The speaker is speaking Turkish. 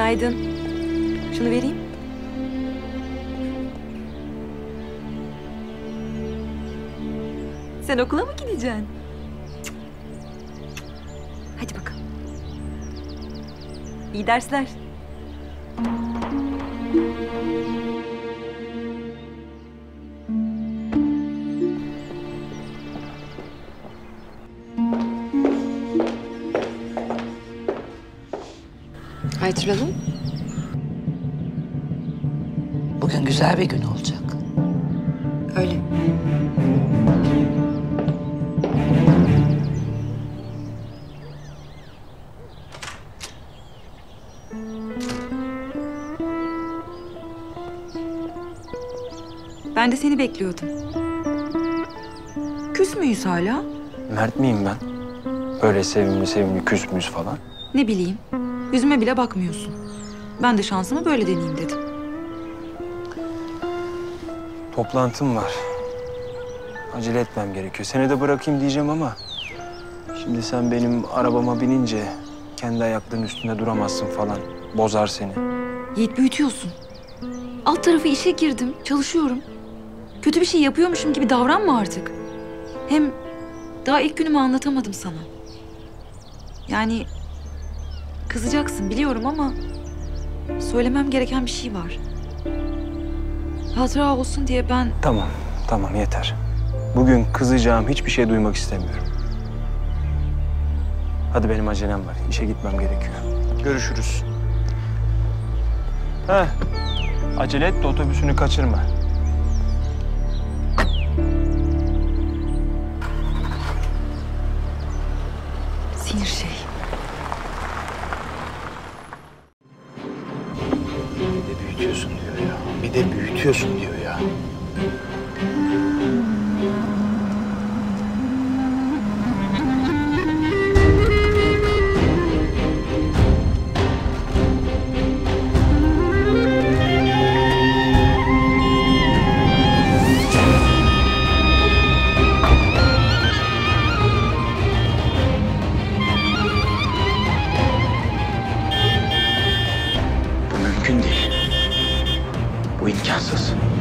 Günaydın. Şunu vereyim. Sen okula mı gideceksin? Hadi bakalım. İyi dersler. Aytül Hanım. Bugün güzel bir gün olacak. Öyle. Ben de seni bekliyordum. Küs müyüz hala? Mert miyim ben? Böyle sevimli sevimli küs müyüz falan. Ne bileyim. Yüzüme bile bakmıyorsun. Ben de şansımı böyle deneyeyim dedim. Toplantım var. Acele etmem gerekiyor. Seni de bırakayım diyeceğim ama... Şimdi sen benim arabama binince kendi ayaklarının üstünde duramazsın falan. Bozar seni. Yiğit büyütüyorsun. Alt tarafı işe girdim, çalışıyorum. Kötü bir şey yapıyormuşum gibi davranma artık. Hem daha ilk günümü anlatamadım sana. Yani kızacaksın biliyorum ama söylemem gereken bir şey var. Hatıra olsun diye ben Tamam, tamam yeter. Bugün kızacağım hiçbir şey duymak istemiyorum. Hadi benim acelem var. İşe gitmem gerekiyor. Görüşürüz. Heh. Acele et de otobüsünü kaçırma. sinir şey. Büyütüyorsun diyor ya. Bir de büyütüyorsun diyor ya. Win chances.